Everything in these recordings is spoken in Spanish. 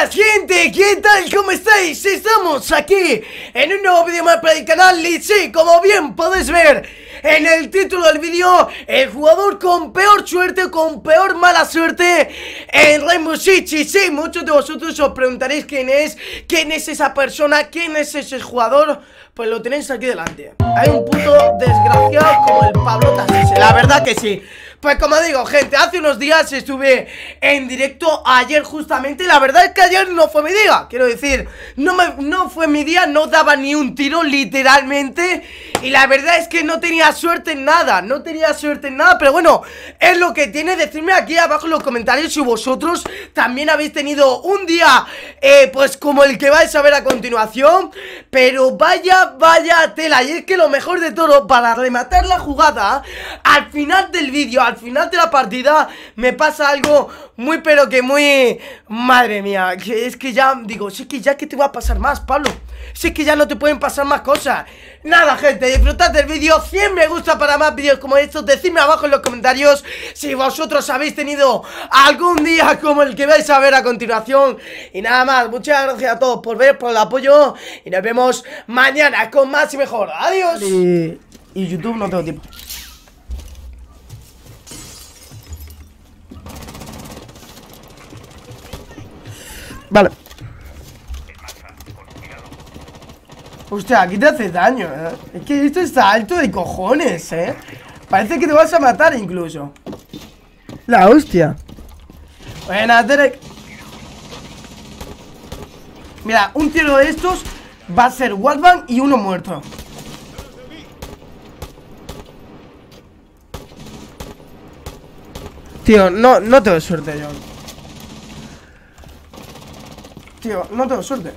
buenas gente, ¿qué tal? ¿Cómo estáis? Estamos aquí en un nuevo vídeo más para el canal y sí, como bien podéis ver en el título del vídeo El jugador con peor suerte, con peor mala suerte en Rainbow Six. Y sí, muchos de vosotros os preguntaréis quién es, quién es esa persona, quién es ese jugador. Pues lo tenéis aquí delante. Hay un puto desgraciado como el Pablo Tassis, la verdad que sí pues como digo, gente, hace unos días estuve en directo ayer justamente. La verdad es que ayer no fue mi día, quiero decir No, no fue mi día, no daba ni un tiro literalmente. Y la verdad es que no tenía suerte en nada, no tenía suerte en nada. Pero bueno, es lo que tiene, decirme aquí abajo en los comentarios si vosotros también habéis tenido un día eh, Pues como el que vais a ver a continuación. Pero vaya, vaya tela. Y es que lo mejor de todo, para rematar la jugada Al final del vídeo, al final de la partida me pasa algo muy pero que muy... Madre mía, es que ya, digo, si es que ya que te va a pasar más, Pablo. Si es que ya no te pueden pasar más cosas. Nada, gente, disfrutad del vídeo. 100 me gusta para más vídeos como estos. Decidme abajo en los comentarios si vosotros habéis tenido algún día como el que vais a ver a continuación. Y nada más, muchas gracias a todos por ver, por el apoyo. Y nos vemos mañana con más y mejor. Adiós. Y, y YouTube no tengo tiempo Vale. Hostia, aquí te hace daño, eh. Es que esto está alto de cojones, eh. Parece que te vas a matar incluso. La hostia. Buena, Derek. Mira, un tiro de estos Va a ser Wallbang y uno muerto. Tío, no, no tengo suerte yo Tío, no tengo suerte.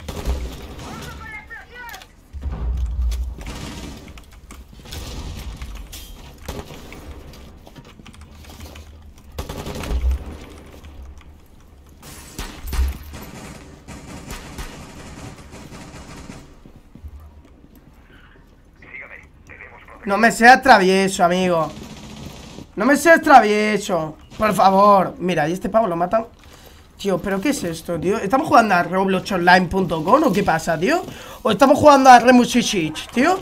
No me seas travieso, amigo. No me seas travieso Por favor. Mira, y este pavo lo matan Tío, ¿pero qué es esto, tío? ¿Estamos jugando a robloxonline.com o qué pasa, tío? ¿O estamos jugando a Remusich, tío?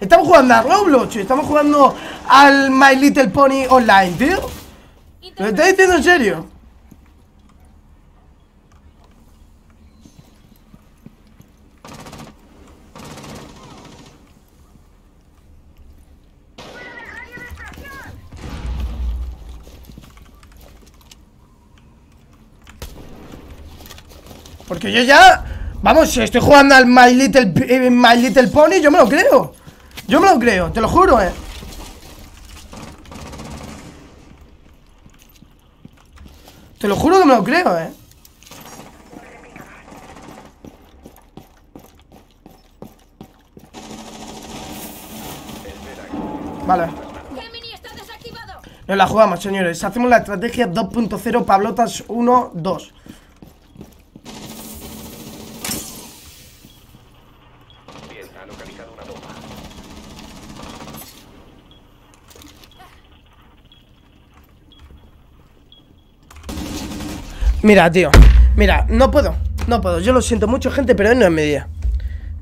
¿Estamos jugando a Roblox? ¿Estamos jugando al My Little Pony Online, tío? ¿Lo estás diciendo en serio? Porque yo ya... Vamos, si estoy jugando al My Little, eh, My Little Pony, yo me lo creo. Yo me lo creo, te lo juro, eh. Te lo juro que me lo creo, eh. Vale. Nos la jugamos, señores. Hacemos la estrategia 2.0 Pablotas 1, 2 Mira, tío Mira, no puedo No puedo Yo lo siento mucho, gente Pero no es medida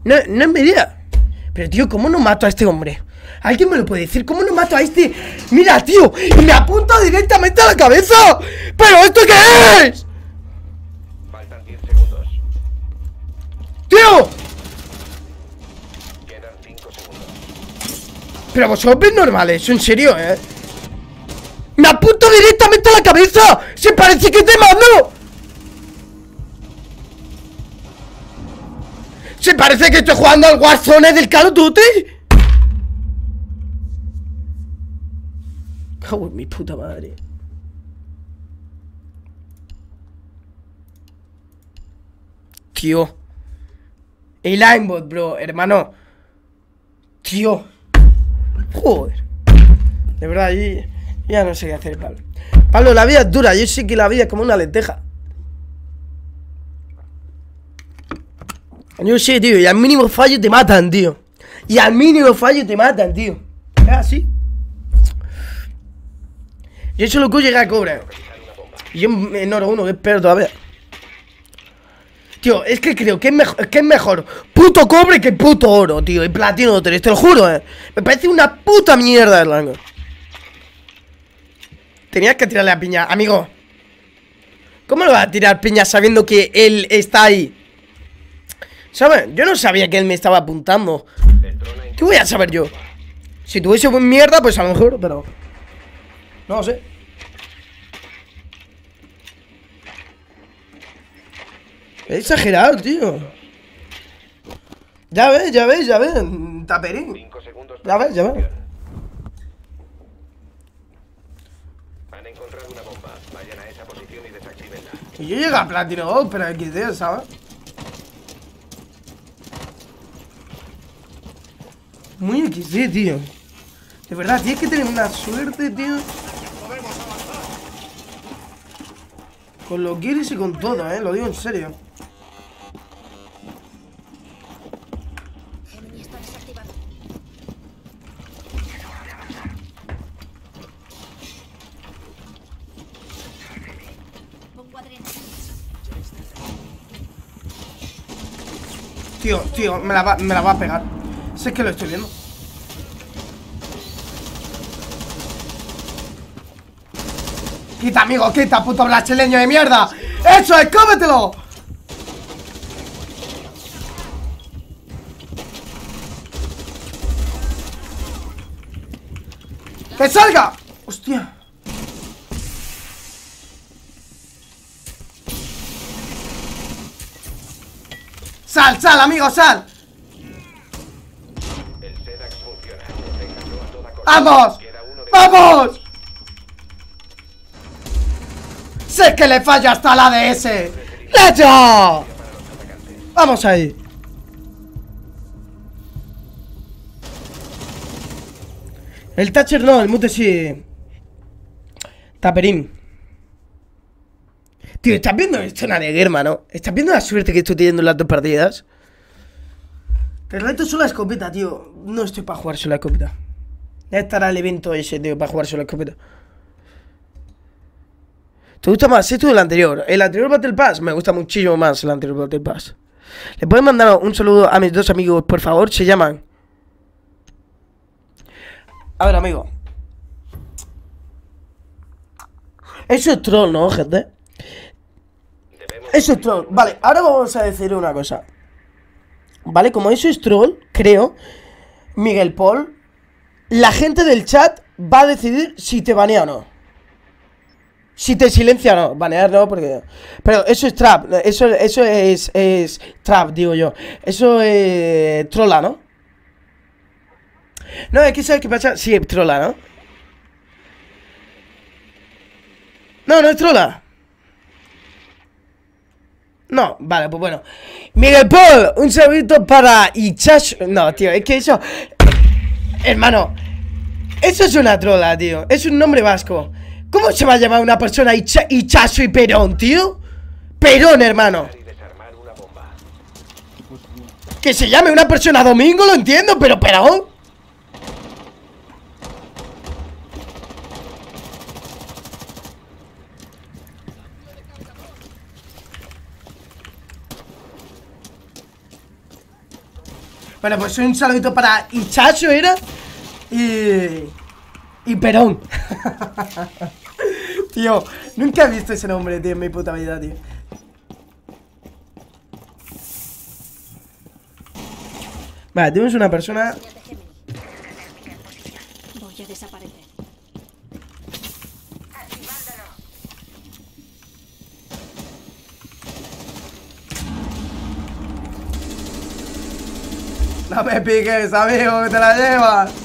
No, no es medida Pero, tío, ¿cómo no mato a este hombre? ¿Alguien me lo puede decir? ¿Cómo no mato a este? Mira, tío Y me apunta directamente a la cabeza ¿Pero esto qué es? Faltan 10 segundos ¡Tío! Quedan 5 segundos Pero vosotros normales, en serio, ¿eh? ¡Me apunta directamente a la cabeza! ¡Se parece que te mando! ¡Se parece que estoy jugando al Warzone del Call of Duty! Cago en mi puta madre Tío El aimbot, bro, hermano Tío Joder De verdad, y... Ya no sé qué hacer, Pablo. Pablo, la vida es dura. Yo sé que la vida es como una lenteja. Yo sé, tío. Y al mínimo fallo te matan, tío. Y al mínimo fallo te matan, tío. Es así. Yo solo que llegué a cobrar. Y yo en oro uno, que espero todavía. Tío, es que creo que es, mejor, que es mejor puto cobre que puto oro, tío. Y platino 3, te lo juro, eh. Me parece una puta mierda el rango. Tenías que tirarle a piña, amigo. ¿Cómo le vas a tirar piña sabiendo que él está ahí? ¿Sabes? Yo no sabía que él me estaba apuntando. ¿Qué voy a saber yo? Si tuviese mierda, pues a lo mejor, pero... No sé. Es exagerado, tío. Ya ves, ya ves, ya ves. Taperín. Ya ves, ya ves. Han encontrado una bomba. Vayan a esa posición y yo llegué a Platino 2, pero XD, ¿sabes? Muy XD, tío. De verdad, tienes que tener una suerte, tío. Con lo quieres y con todo, eh. Lo digo en serio. Tío, tío, me la, va, me la va a pegar Es que lo estoy viendo Quita, amigo, quita, puto brasileño de mierda ¡Eso es, cómetelo! ¡Que salga! ¡Hostia! ¡Sal, sal, amigo, sal! ¡Vamos! ¡Vamos! ¡Sé que le falla hasta la ADS! ¡Lecho! ¡Vamos ahí! El Thatcher no, el mute sí. Taperín. Tío, ¿estás viendo esto de guerra, no? ¿Estás viendo la suerte que estoy teniendo en las dos partidas? El reto solo la escopeta, tío. No estoy para jugar solo la escopeta. Estará el evento ese, tío, para jugar solo la escopeta. ¿Te gusta más esto o el anterior? El anterior Battle Pass me gusta muchísimo más el anterior Battle Pass. ¿Le pueden mandar un saludo a mis dos amigos, por favor? Se llaman. A ver, amigo. Eso es troll, ¿no, gente? Eso es troll. Vale, ahora vamos a decir una cosa. Vale, como eso es troll, creo, Miguel Paul, la gente del chat va a decidir si te banea o no. Si te silencia o no. Banear no, porque. Pero eso es trap. Eso, eso es, trap, digo yo. Eso es. Trola, ¿no? No, es que sabes qué pasa. Sí, es trola, ¿no? No, no es trola. No, vale, pues bueno Miguel Paul, un saludito para Ichash No, tío, es que eso Hermano Eso es una trola, tío Es un nombre vasco ¿Cómo se va a llamar una persona Ichacho y Perón, tío? Perón, hermano Que se llame una persona Domingo, lo entiendo, pero Perón Bueno, pues un saludito para Ichacho, ¿era? Y... Y Perón. Tío, nunca he visto ese nombre, tío, en mi puta vida, tío. Vale, tenemos una persona. Voy a desaparecer. No me piques, amigo, que te la llevas.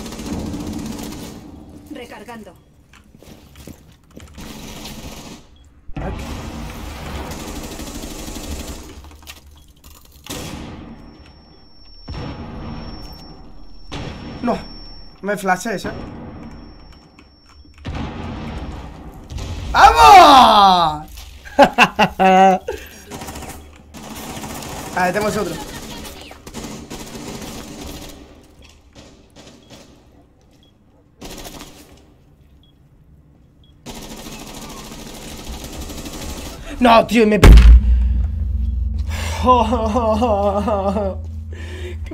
No, me flashes, eh. ¡Vamos! Vale, tenemos otro. No, tío, me... Qué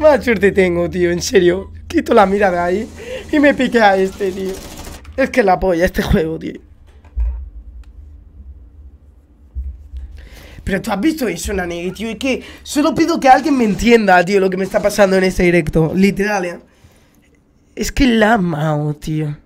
mala suerte tengo, tío, en serio. Quito la mirada ahí y me pique a este, tío. Es que la polla este juego, tío. Pero tú has visto eso, Nani, tío. Es que solo pido que alguien me entienda, tío, lo que me está pasando en este directo. Literal, ¿eh? Es que la amado, tío.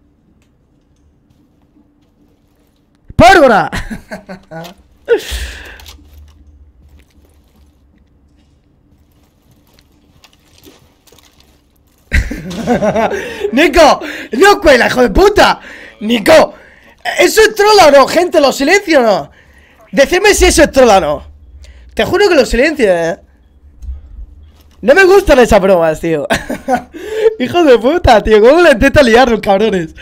¡Pórgora! ¡Nico! ¡No cuela, hijo de puta! ¡Nico! ¿Eso es trola o no, gente? ¿Lo silencio o no? Decidme si eso es trola o no Te juro que lo silencio, eh No me gustan esas bromas, tío Hijo de puta, tío ¿Cómo le intenta liar los cabrones?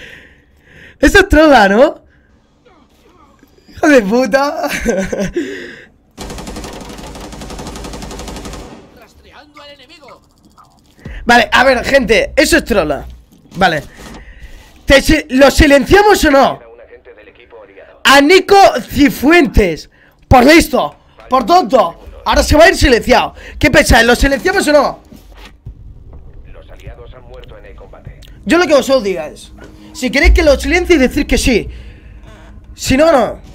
Eso es trola, ¿no? Hijo de puta Vale, a ver, gente, eso es trola. Vale. ¿Lo silenciamos o no? A Nico Cifuentes. Por listo, por tonto. Ahora se va a ir silenciado. ¿Qué pensáis? ¿Lo silenciamos o no? Los aliados han muerto en el combate. Yo lo que vosotros digáis. Si queréis que lo silencie, decir que sí. Si no, no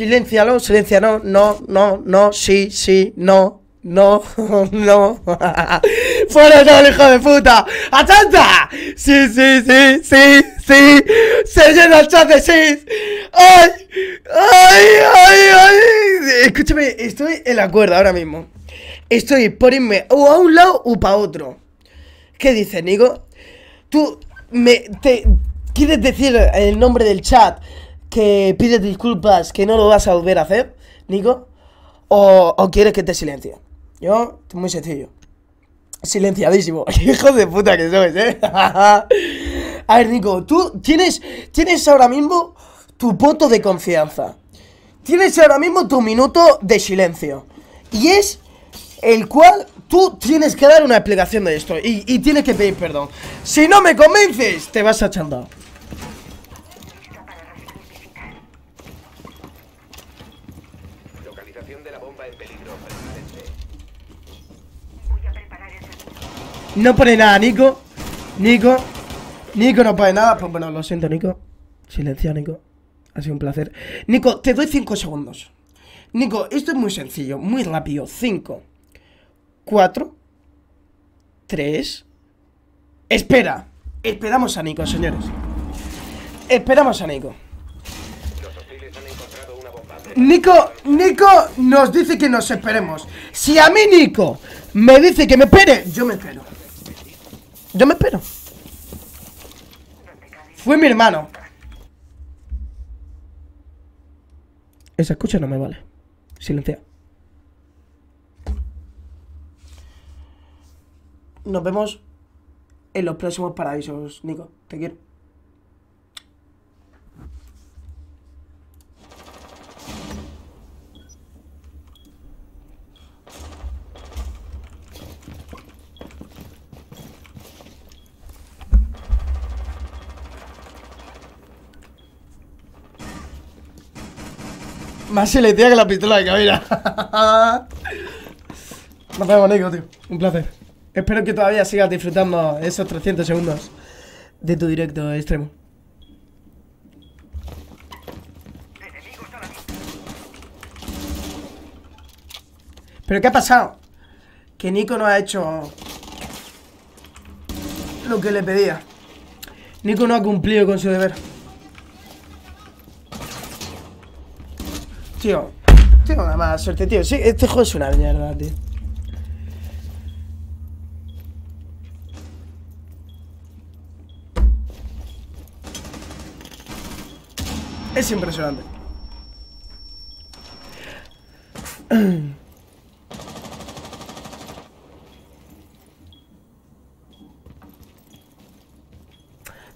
Silencialo, silencialo No, no, no, sí, sí, no no, no. ¡Fuera todo, hijo de puta! ¡Atanta! Sí, sí, sí, sí, sí. Se llena el chat de sí. ¡Ay! ¡Ay, ay, ay! Escúchame, estoy en la cuerda ahora mismo. Estoy por o a un lado o para otro. ¿Qué dices, Nico? Tú me te quieres decir el nombre del chat que pides disculpas que no lo vas a volver a hacer, Nico? ¿O, quieres que te silencie? Yo, muy sencillo. Silenciadísimo. Hijo de puta que sois, ¿eh? A ver, Nico, tú tienes, tienes ahora mismo tu voto de confianza. Tienes ahora mismo tu minuto de silencio. Y es el cual tú tienes que dar una explicación de esto. Y, y tienes que pedir perdón. Si no me convences, te vas a chandar. No pone nada, Nico. Nico. Nico no pone nada. Pues bueno, lo siento, Nico. Silencia, Nico. Ha sido un placer. Nico, te doy 5 segundos. Nico, esto es muy sencillo, muy rápido. 5, 4, 3. Espera. Esperamos a Nico, señores. Esperamos a Nico. Nico, Nico nos dice que nos esperemos. Si a mí Nico me dice que me espere, yo me espero. Yo me espero. Fue mi hermano. Esa escucha no me vale. Silencia. Nos vemos en los próximos paraísos, Nico. Te quiero. Más silenciada que la pistola de cabina. Nos vemos, Nico, tío. Un placer. Espero que todavía sigas disfrutando esos 300 segundos de tu directo extremo. ¿Pero qué ha pasado? Que Nico no ha hecho lo que le pedía. Nico no ha cumplido con su deber. Tío, tengo una mala suerte, tío. Sí, este juego es una mierda, tío. Es impresionante.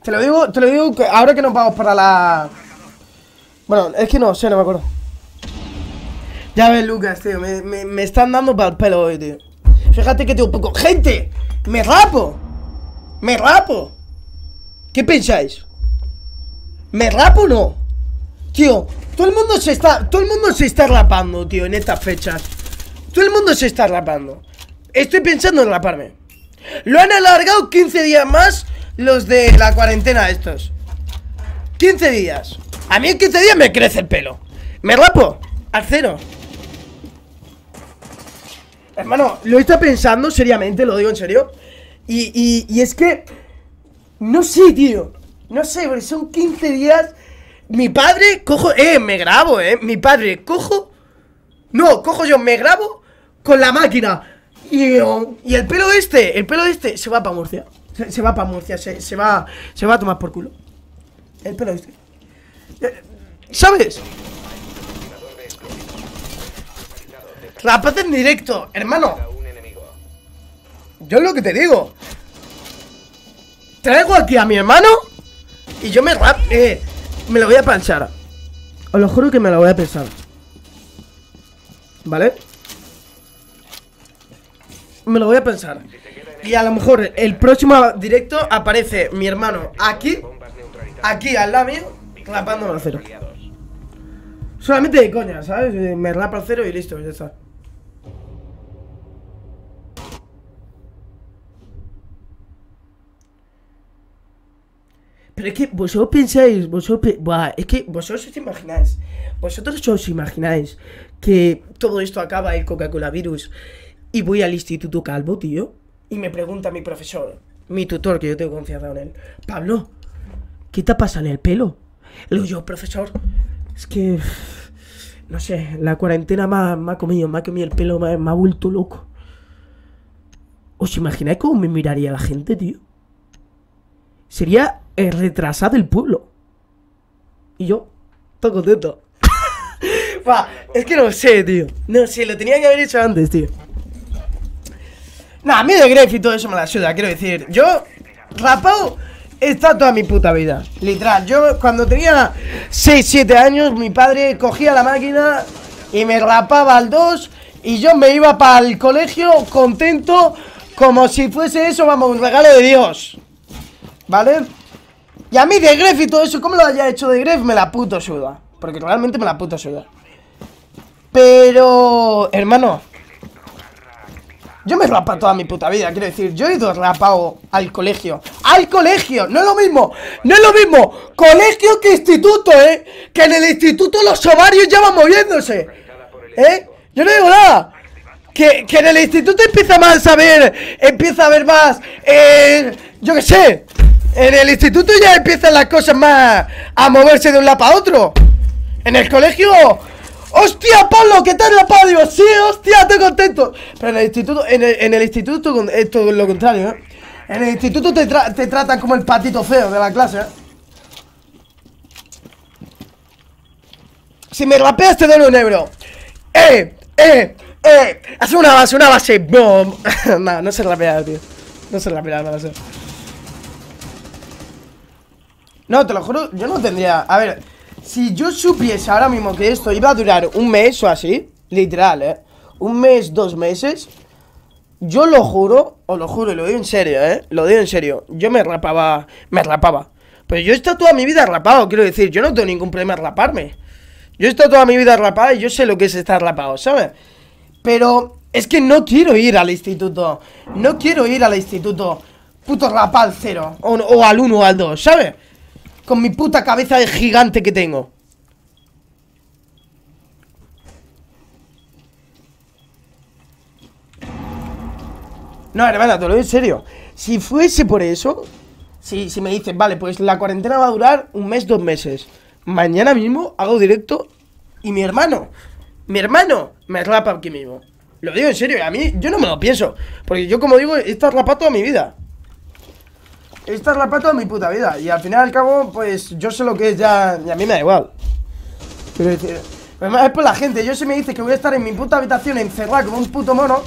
Te lo digo, te lo digo ahora que nos vamos para la... Bueno, es que no sé, no me acuerdo. Ya ves, Lucas, tío, me, están dando para el pelo hoy, tío. Fíjate que tengo poco. ¡Gente! ¡Me rapo! ¡Me rapo! ¿Qué pensáis? ¿Me rapo o no? Tío, Todo el mundo se está. Todo el mundo se está rapando, tío, en estas fechas. Todo el mundo se está rapando. Estoy pensando en raparme. Lo han alargado 15 días más los de la cuarentena estos. 15 días. A mí en 15 días me crece el pelo. Me rapo al cero. Hermano, lo está pensando seriamente, lo digo en serio. Y, y, es que. No sé, tío. No sé, porque son 15 días. Mi padre, cojo. Eh, me grabo, eh. Mi padre, cojo. No, cojo yo, me grabo con la máquina. Y, y el pelo este, el pelo este, se va para Murcia. Se, se va para Murcia, se, se, va. Se va a tomar por culo. El pelo este. Eh, ¿Sabes? Rapaz en directo, hermano. Yo es lo que te digo. Traigo aquí a mi hermano y yo me. Eh, me lo voy a pensar. Os lo juro que me lo voy a pensar. ¿Vale? Me lo voy a pensar. Y a lo mejor el próximo directo aparece mi hermano aquí, aquí al lado mío, rapándome al cero. Solamente de coña, ¿sabes? Me rapa al cero y listo, ya está. Pero es que vosotros pensáis, vosotros, buah, es que vosotros os imagináis, vosotros os imagináis que todo esto acaba el Coca-Cola virus y voy al Instituto Calvo, tío, y me pregunta mi profesor, mi tutor, que yo tengo confianza en él, Pablo, ¿qué te pasa en el pelo? Le digo yo, profesor, es que, no sé, la cuarentena me ha, comido, me ha comido el pelo, me ha vuelto loco. ¿Os imagináis cómo me miraría la gente, tío? Sería el retrasado del pueblo. Y yo, todo contento. Es que no sé, tío. No sé, lo tenía que haber hecho antes, tío. Nah, a mí de Gref y todo eso me la suda, quiero decir. Yo, rapado, estado toda mi puta vida. Literal, yo cuando tenía 6, 7 años, mi padre cogía la máquina y me rapaba al 2 y yo me iba para el colegio contento como si fuese eso, vamos, un regalo de Dios. ¿Vale? Y a mí de Gref y todo eso, ¿cómo lo haya hecho de Gref? Me la puto suda. Porque realmente me la puto suda. Pero, hermano, yo me he rapado toda mi puta vida, quiero decir, yo he ido rapado al colegio. ¡Al colegio! No es lo mismo, no es lo mismo colegio que instituto, ¿eh? Que en el instituto los ovarios ya van moviéndose. ¿Eh? Yo no digo nada. Que, que en el instituto empieza más a ver, empieza a ver más, eh, yo qué sé. En el instituto ya empiezan las cosas más a moverse de un lado para otro. En el colegio, ¡Hostia, Pablo! ¿Qué tal la Digo, sí, hostia, estoy contento. Pero en el instituto, en el, en el instituto es todo lo contrario, ¿eh? En el instituto te, te tratan como el patito feo de la clase, ¿eh? Si me rapeas te doy un euro. ¡Eh! ¡Eh! ¡Eh! Haz una base, una base. ¡Bum! no, no se rapea, tío. No se rapea la base. No, te lo juro, yo no tendría. A ver, si yo supiese ahora mismo que esto iba a durar un mes o así, literal, ¿eh? Un mes, dos meses. Yo lo juro, os lo juro y lo digo en serio, ¿eh? Lo digo en serio. Yo me rapaba, me rapaba. Pero yo he estado toda mi vida rapado, quiero decir, yo no tengo ningún problema en raparme. Yo he estado toda mi vida rapado y yo sé lo que es estar rapado, ¿sabes? Pero es que no quiero ir al instituto. No quiero ir al instituto puto rapado al cero. O, o al uno o al dos, ¿sabes? Con mi puta cabeza de gigante que tengo. No, hermana, te lo digo en serio. Si fuese por eso, si, si me dicen, vale, pues la cuarentena va a durar un mes, dos meses. Mañana mismo hago directo y mi hermano, mi hermano me rapa aquí mismo. Lo digo en serio, a mí yo no me lo pienso. Porque yo, como digo, he estado rapado toda mi vida. He estado rapado toda mi puta vida. Y al final al cabo, pues yo sé lo que es ya. Y a mí me da igual. Quiero decir. Además, es por la gente. Yo si me dice que voy a estar en mi puta habitación encerrado como un puto mono.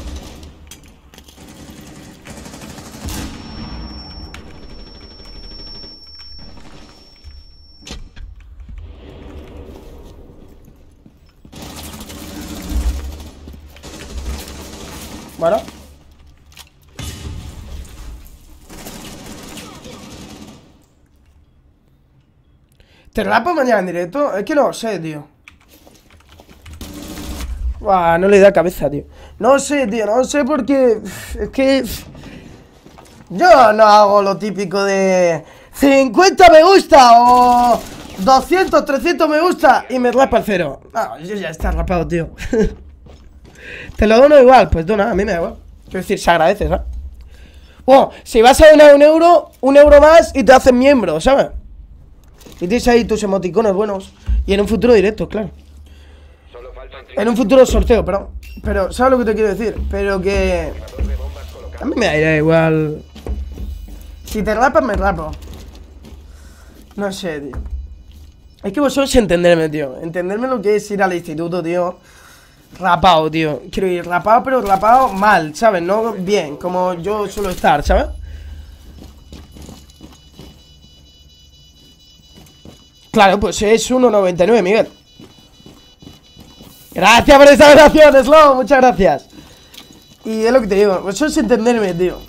Bueno. ¿Te rapo mañana en directo? Es que no sé, tío. Buah, no le da cabeza, tío. No sé, tío, no sé porque. Es que. Yo no hago lo típico de 50 me gusta o 200, 300 me gusta y me rapa el cero. No, yo ya está rapado, tío. Te lo dono igual, pues dona, a mí me da igual. Quiero decir, se agradece, ¿sabes? Bueno, si vas a donar un euro, un euro más y te hacen miembro, ¿sabes? Y tienes ahí tus emoticones buenos. Y en un futuro directo, claro. En un futuro sorteo, perdón. Pero, ¿sabes lo que te quiero decir? Pero que... A mí me da igual... Si te rapas, me rapo. No sé, tío. Es que vosotros entenderme, tío. Entenderme lo que es ir al instituto, tío. Rapado, tío. Quiero ir rapado, pero rapado mal, ¿sabes? No bien, como yo suelo estar, ¿sabes? Claro, pues es 1.99, Miguel. Gracias por esa oración, Slow. Muchas gracias. Y es lo que te digo. Vosotros entenderme, tío.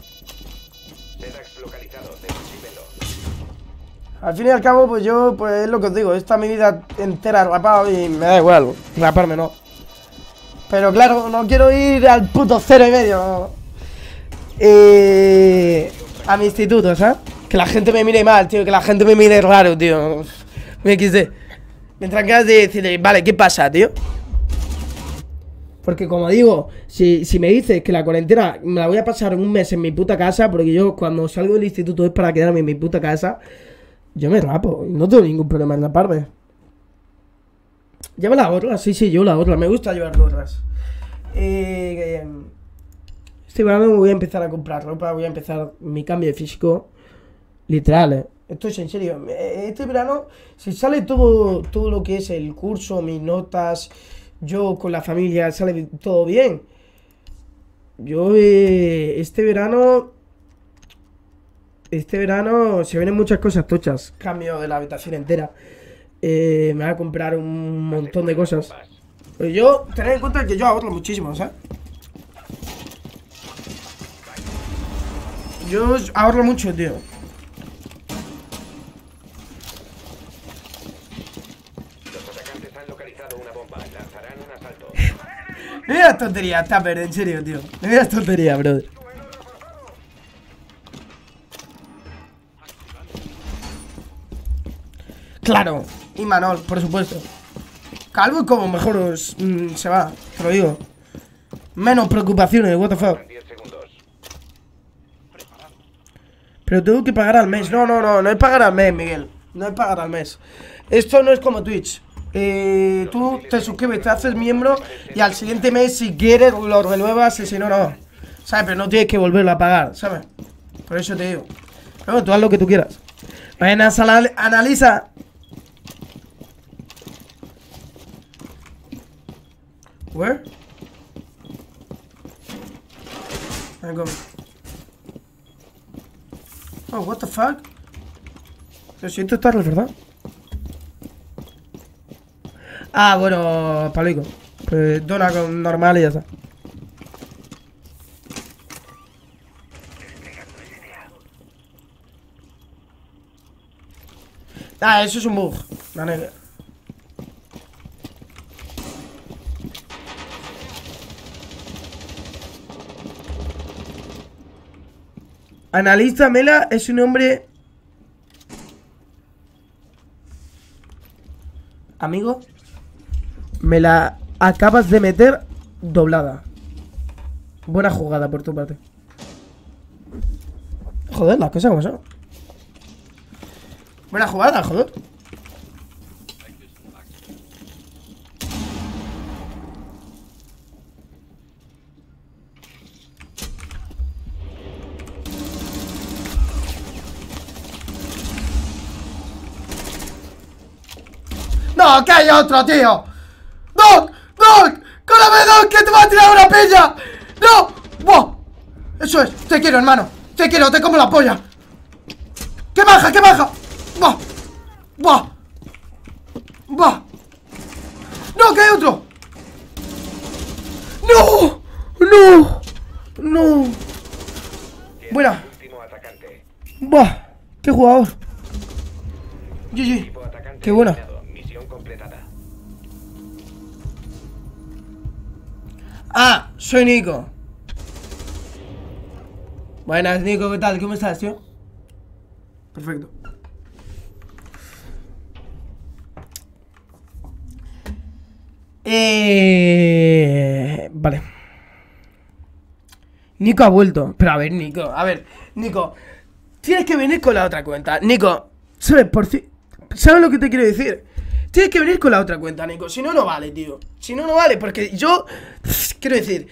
Al fin y al cabo, pues yo, pues es lo que os digo, esta mi vida entera rapado y me da igual, raparme no. Pero claro, no quiero ir al puto cero y medio. Eh, a mi instituto, ¿sabes? Que la gente me mire mal, tío, que la gente me mire raro, tío. Me quise. Mientras que de decirle, vale, ¿qué pasa, tío? Porque como digo, si, si me dices que la cuarentena me la voy a pasar un mes en mi puta casa, porque yo cuando salgo del instituto es para quedarme en mi puta casa, yo me rapo, no tengo ningún problema en raparme. Lleva la gorra, sí, sí, yo la otra, me gusta llevar gorras. Eh, este verano voy a empezar a comprar ropa, voy a empezar mi cambio de físico. Literal, eh. Esto es en serio. Este verano, si sale todo, todo lo que es el curso, mis notas, yo con la familia, sale todo bien. Yo eh, este verano este verano se vienen muchas cosas tochas. Cambio de la habitación entera. Eh, me voy a comprar un montón de cosas. Pero yo, tened en cuenta que yo ahorro muchísimo, ¿sabes? Yo ahorro mucho, tío. Mira tontería, Tapper, en serio, tío. Mira tontería, brother. Claro, y Manol, por supuesto. Calvo como mejor mm, se va, te lo digo. Menos preocupaciones, what the fuck. Pero tengo que pagar al mes. No, no, no, no es pagar al mes, Miguel. No es pagar al mes. Esto no es como Twitch. Eh, tú te suscribes, te haces miembro y al siguiente mes, si quieres, lo renuevas y si no, no. ¿Sabes? Pero no tienes que volverlo a pagar, ¿sabes? Por eso te digo. Pero tú haz lo que tú quieras. Ven, analiza Where? I'm going. Oh, what the fuck? Lo siento tarde, ¿verdad? Ah, bueno, palico. Pues dona con normal y ya está. Ah, eso es un bug. Vale. Analista Mela es un hombre... Amigo, me la acabas de meter doblada. Buena jugada por tu parte. Joder, las cosas como son. Buena jugada, joder. ¡No, que hay otro, tío! ¡Doc! ¡Doc! ¡Cólame, Doc! ¡Que te va a tirar una pella! ¡No! ¡Buah! Eso es, te quiero, hermano Te quiero, te como la polla ¡Qué baja, qué baja! ¡Buah! ¡Buah! ¡Buah! ¡No, que hay otro! ¡No! ¡No! ¡No! Buena ¡Buah! ¡Qué jugador! GG ¡Qué buena! Ah, soy Nico. Buenas, Nico, ¿qué tal? ¿Cómo estás, tío? Perfecto. Eh... Vale. Nico ha vuelto. Pero a ver, Nico, a ver, Nico, tienes que venir con la otra cuenta. Nico, ¿sabes por si... ¿Sabes lo que te quiero decir? Tienes que venir con la otra cuenta, Nico. Si no, no vale, tío. Si no, no vale. Porque yo. Quiero decir.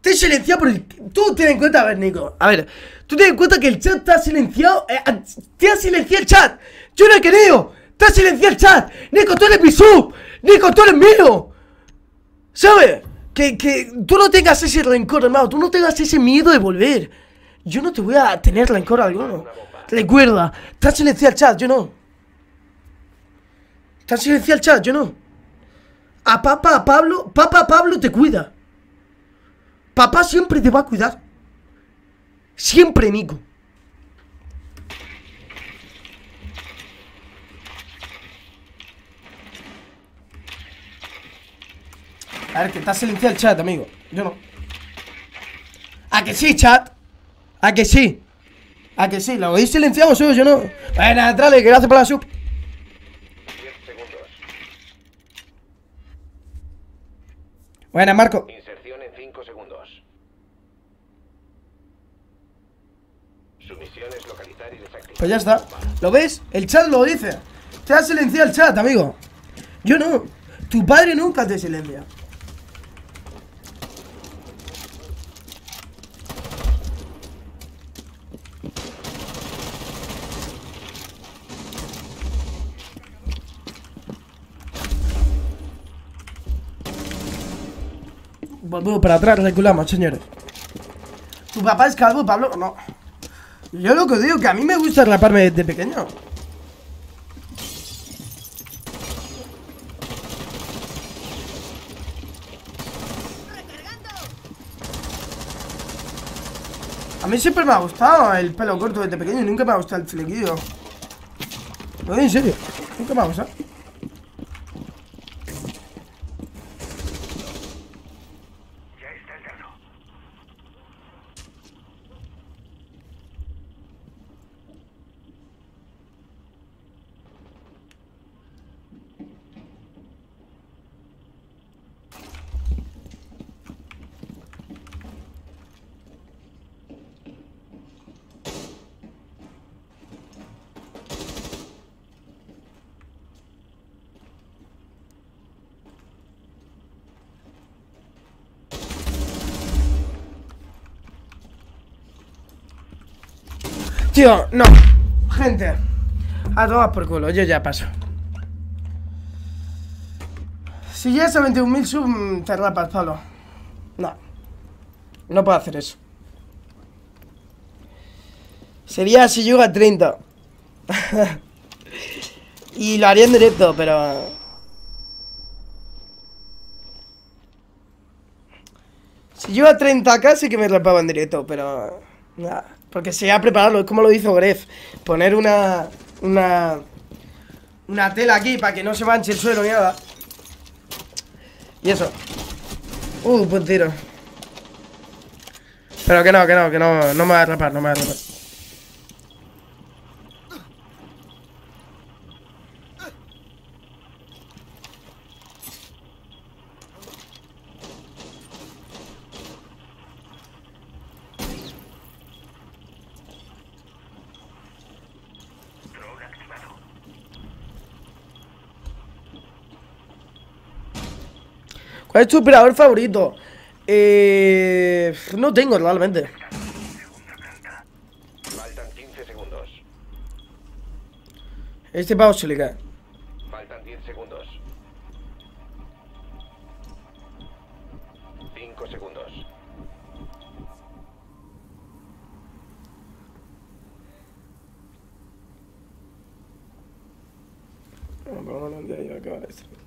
Te silenciado por el. Tú ten en cuenta, a ver, Nico. A ver. Tú ten en cuenta que el chat ha silenciado. Eh, te ha silenciado el chat. Yo no he querido. Te ha silenciado el chat. Nico, tú eres mi sub. Nico, tú eres mío. ¿Sabes? Que, que tú no tengas ese rencor, hermano. Tú no tengas ese miedo de volver. Yo no te voy a tener rencor alguno. Recuerda, te ha silenciado el chat, yo no. Te ha silenciado el chat, yo no. A papá, a Pablo, papá Pablo te cuida. Papá siempre te va a cuidar. Siempre, Nico. A ver, que está silenciado el chat, amigo. Yo no. ¿A que sí, chat? ¿A que sí? ¿A que sí? ¿Lo habéis silenciado soy yo no? Bueno, entrale, que gracias por la sub. Buena, Marco. Inserción en 5 segundos. Su misión es localizar y desactivar. Pues ya está. ¿Lo ves? El chat lo dice. Te ha silenciado el chat, amigo. Yo no. Tu padre nunca te silencia. Volvemos para atrás, reculamos, señores. ¿Tu papá es calvo, Pablo? No. Yo lo que digo, que a mí me gusta raparme desde pequeño. A mí siempre me ha gustado el pelo corto desde pequeño y nunca me ha gustado el flequillo. Lo en serio, nunca me ha gustado. No. Gente. A todas por culo, yo ya paso. Si llegas a 21.000 sub, te rapas, Pablo. No. No puedo hacer eso. Sería si llego a 30. y lo haría en directo, pero... Si llego a 30k sí que me rapaba en directo, pero... Nada. Porque se ha preparado, es como lo hizo Gref. Poner una. Una. Una tela aquí para que no se manche el suelo ni nada. Y eso. Uh, buen tiro. Pero que no, que no, que no, no me va a atrapar, no me va a atrapar. ¿Cuál es tu operador favorito? Eh, no tengo realmente. Faltan 15 segundos. Este pavo se le cae. Faltan 10 segundos. 5 segundos. Por lo menos ya iba a acabar esto.